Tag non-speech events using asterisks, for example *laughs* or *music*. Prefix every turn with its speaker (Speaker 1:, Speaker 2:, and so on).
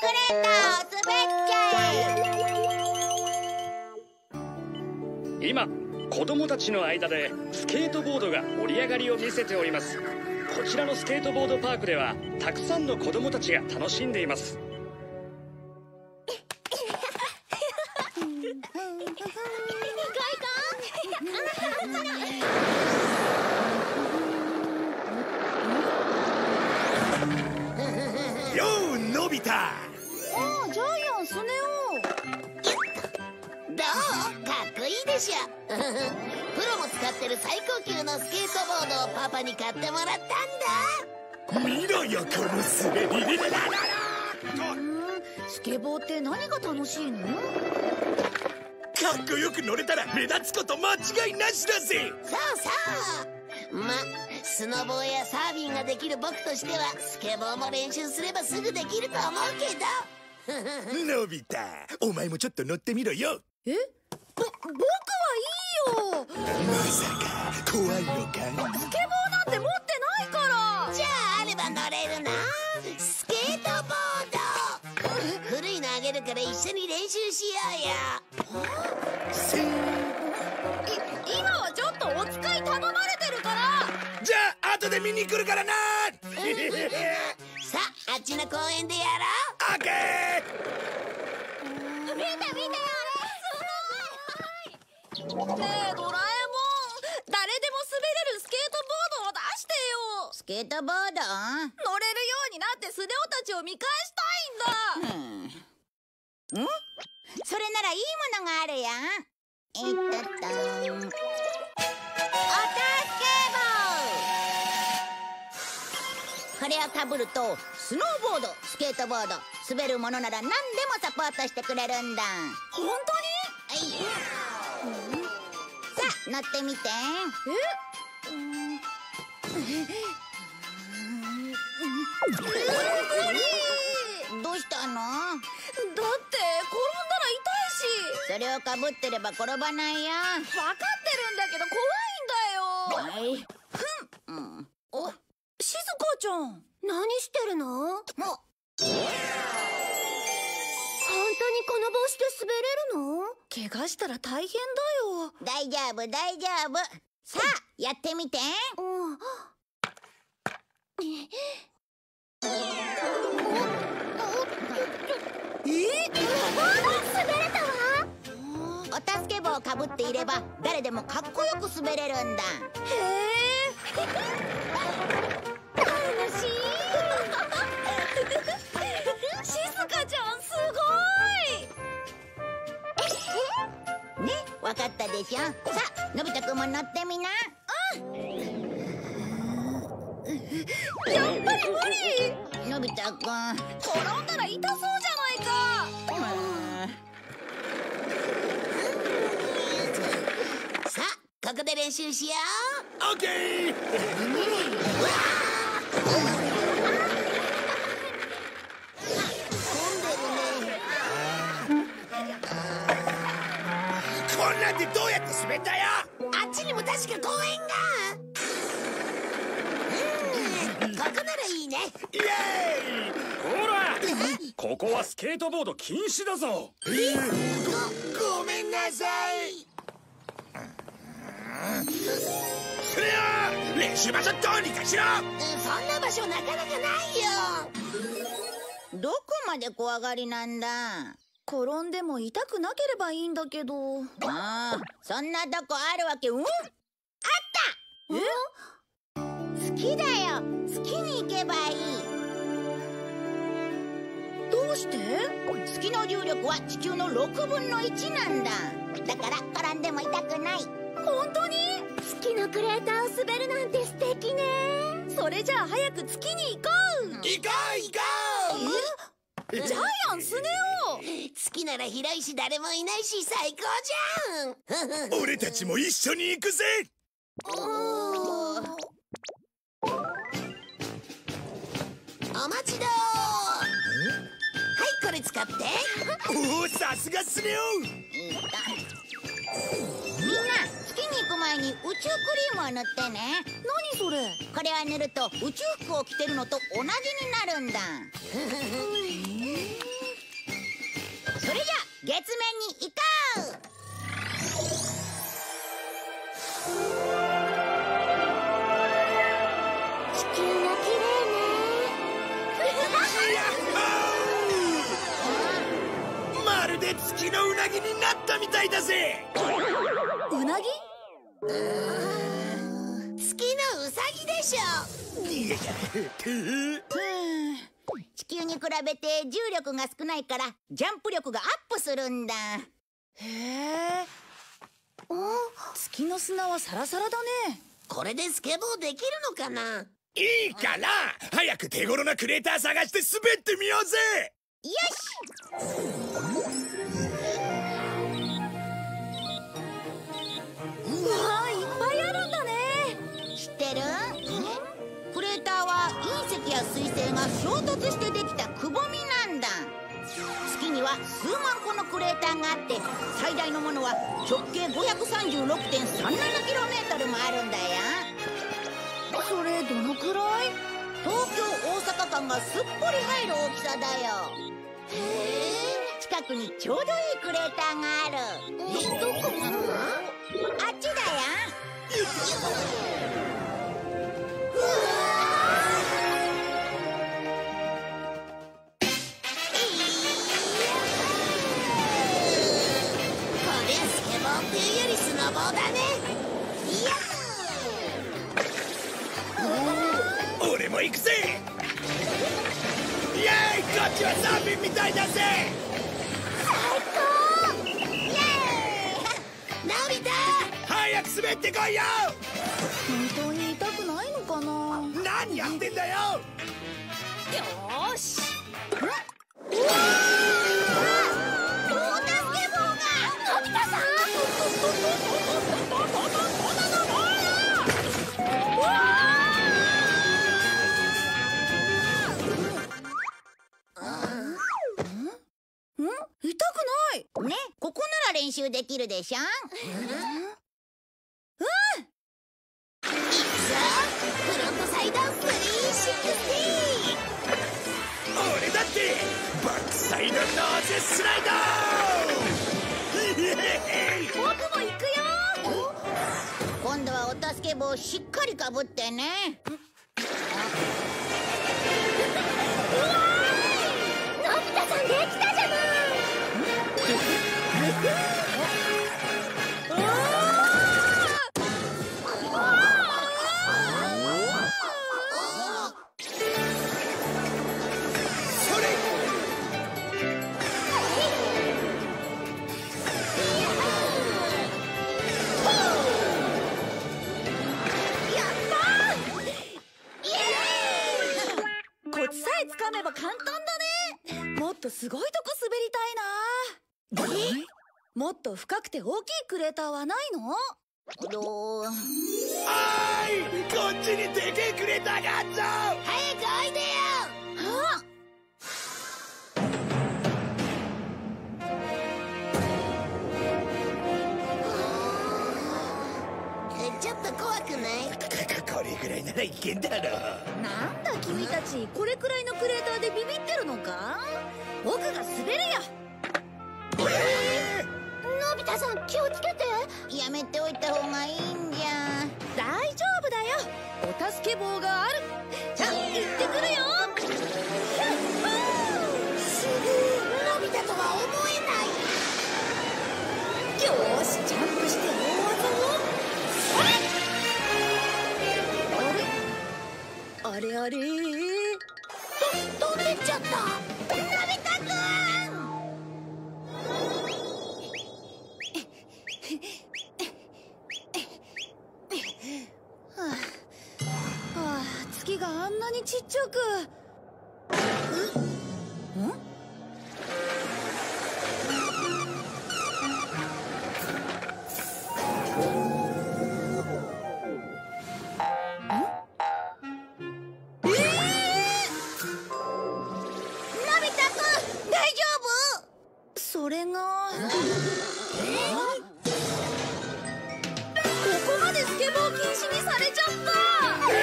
Speaker 1: クレーターを滑っちゃえ
Speaker 2: 今子供たちの間でスケートボードが盛り上がりを見せております。こちらのスケートボードパークではたくさんの子供たちが楽しんでいます。
Speaker 3: よ *laughs* *laughs*
Speaker 4: プロも使ってる最高級のスケートボードをパパに買ってもらったんだ。
Speaker 3: 見ろよこの滑り
Speaker 1: オスケボーって何が楽しいの
Speaker 3: かっこよく乗れたら目立つこと間違いなしだぜ。
Speaker 4: そうそう。まスノボーやサーフィンができる僕としてはスケボーも練習すればすぐできると思うけど。*laughs*
Speaker 3: のび太お前もちょっと乗ってみろよ。
Speaker 1: え？ぼ僕
Speaker 3: まさか。怖いのか。
Speaker 1: スケボーなんて持ってないから。
Speaker 4: じゃああれば乗れるな。スケートボード。古いのあげるから一緒に練習しようよ。
Speaker 3: せー。
Speaker 1: い今はちょっとお使い頼まれてるから。
Speaker 3: じゃあ後で見に来るからな。
Speaker 4: さああっちの公園でやろう。
Speaker 3: オッケー。
Speaker 1: 見て見てすごいねえドラえもん。誰でも滑れるスケートボードを出してよ。
Speaker 4: スケートボード
Speaker 1: 乗れるようになってスネ夫たちを見返したいんだ。
Speaker 4: ん。それならいいものがあるやんえっとっとおたスケボーこれをかぶるとスノーボードスケートボード滑るものなら何でもサポートしてくれるんだ。
Speaker 1: 本
Speaker 4: はいさあ乗ってみて。
Speaker 1: 当にえ
Speaker 4: どうしたの
Speaker 1: だって転ん。だら痛いし
Speaker 4: それをかぶってれば転ばないよ
Speaker 1: 分かってるん。だけど怖いん。だよ
Speaker 4: はいうん。お
Speaker 1: 静香ちゃん。何してるの
Speaker 4: も
Speaker 1: 本当にこの帽子で滑れるの？怪我したら大変だよ。
Speaker 4: 大丈夫大丈夫。さあやってみて。
Speaker 1: うんえ滑れたわ
Speaker 4: おたすけ棒をかぶっていれば誰でもかっこよく滑れるんだ
Speaker 1: へえ
Speaker 4: かったでしょ？さあのび太くんも乗ってみな。
Speaker 1: やっぱり無理。
Speaker 4: のび太くん
Speaker 1: 転んだら痛そうじゃないか。
Speaker 4: さあここで練習しよ
Speaker 3: オッケーこ
Speaker 4: こ
Speaker 2: はスケートボード禁止だぞ。
Speaker 3: ごごめんなさい。それよ練習場所どうにかしろ。
Speaker 4: うんそんな場所なかなかないよ。どこまで怖がりなんだ。
Speaker 1: 転んでも痛くなければいいんだけど。
Speaker 4: ああそんなとこあるわけ。うん？あった。好きだよ。好きに行けばいい。
Speaker 1: どうして。
Speaker 4: 月の重力は地球の6分の1なんだ。だから転んでも痛くない。
Speaker 1: 本当に？月のクレーターを滑るなんて素敵ね。それじゃあ早く月に行こう。
Speaker 3: 行こう行こ
Speaker 1: ジャイアンスネ
Speaker 4: 月なら広いし誰もいないし最高じゃん。
Speaker 3: う *laughs* 俺たちも一緒に行くぜ。
Speaker 4: お使って。
Speaker 3: おおさすがスネ夫。
Speaker 4: いいかみんな月に行くま前に宇宙クリームを塗ってね。
Speaker 1: 何それ？
Speaker 4: これは塗ると宇宙服を着てるのと同じになるんだ。それじゃ月面に行こう
Speaker 3: のうなぎになったみたいだぜ。
Speaker 1: ねうなぎ？
Speaker 4: 月のウサギでしょ。
Speaker 3: いやいや
Speaker 4: 地球に比べて重力が少ないからジャンプ力がアップするんだ。
Speaker 1: へえ月の砂はサラサラだね。
Speaker 4: これでスケボーできるのかな？い
Speaker 3: いから。早く手頃なクレーター探して滑ってみようぜ。
Speaker 4: よし彗星が衝突してできたくぼみなんだ月には数万個のクレーターがあって最大のものは直径 536.37km もあるんだよ
Speaker 1: それどのくらい？
Speaker 4: 東京大阪間がすっぽり入る大きさだよ。へえ近くにちょうどいいクレーターがある。えどこあっちだよだね。
Speaker 3: 俺も行くぜ。イエーイこっちはサーフィンみたいだぜ。
Speaker 4: イエーイ。のび太
Speaker 3: 早く滑ってこいよ。
Speaker 1: 本当に痛くないのかな。
Speaker 3: 何やってんだよ。
Speaker 1: よーし。
Speaker 4: ウォー習できるでしょ？うん。いくぞフロントサイド360
Speaker 3: 俺だってバックサイドノーズスライド
Speaker 1: 僕も行くよ。
Speaker 4: 今度はお助け棒をしっかりかぶってね
Speaker 1: ば簡単だね。もっとすごいとこ滑りたいな。もっと深くて大きいクレーターはないの？
Speaker 4: どう
Speaker 3: おーいこっちにでけえクレーターがあんぞ
Speaker 4: い
Speaker 3: けんだろ。
Speaker 1: なんだ君たちこれくらいのクレーターでビビってるのか？僕が滑るよ。
Speaker 4: のび太さん気をつけて。やめておいた方がいいんじゃ。
Speaker 1: 大丈夫だよ。お助け棒があるあんなにちっちゃく。ん？
Speaker 4: のび太くん大丈
Speaker 1: それが。ここまでスケボー禁止にされちゃった。